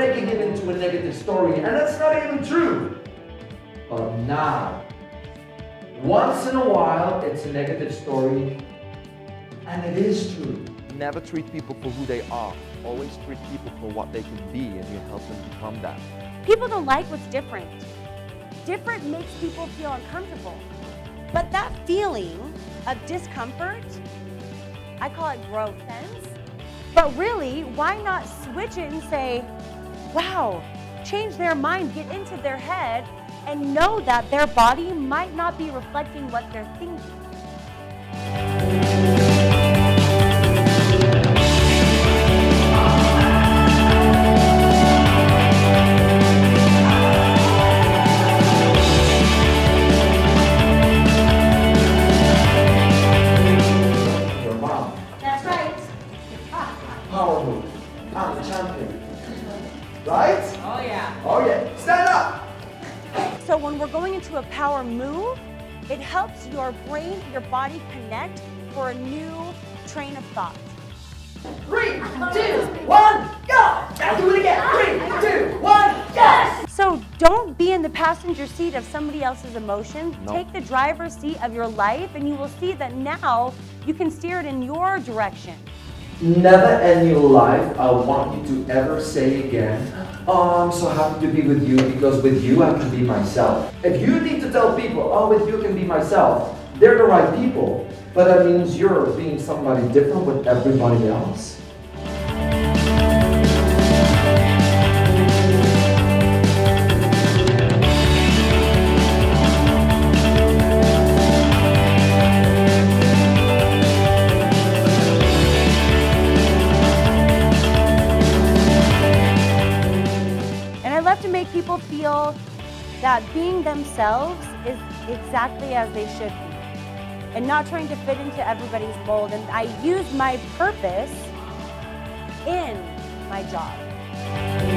making it into a negative story, and that's not even true. But now, once in a while, it's a negative story, and it is true. Never treat people for who they are. Always treat people for what they can be, and you help them become that. People don't like what's different. Different makes people feel uncomfortable. But that feeling of discomfort, I call it growth sense. But really, why not switch it and say, wow, change their mind, get into their head, and know that their body might not be reflecting what they're thinking. Right? Oh yeah. Oh yeah. Stand up. So when we're going into a power move, it helps your brain, your body connect for a new train of thought. Three, two, one, go! Now do it again. Three, two, one, go! So don't be in the passenger seat of somebody else's emotions. No. Take the driver's seat of your life, and you will see that now you can steer it in your direction. Never in your life I want you to ever say again, oh, I'm so happy to be with you because with you I can be myself. If you need to tell people, oh, with you I can be myself, they're the right people. But that means you're being somebody different with everybody else. Love to make people feel that being themselves is exactly as they should be and not trying to fit into everybody's mold. And I use my purpose in my job.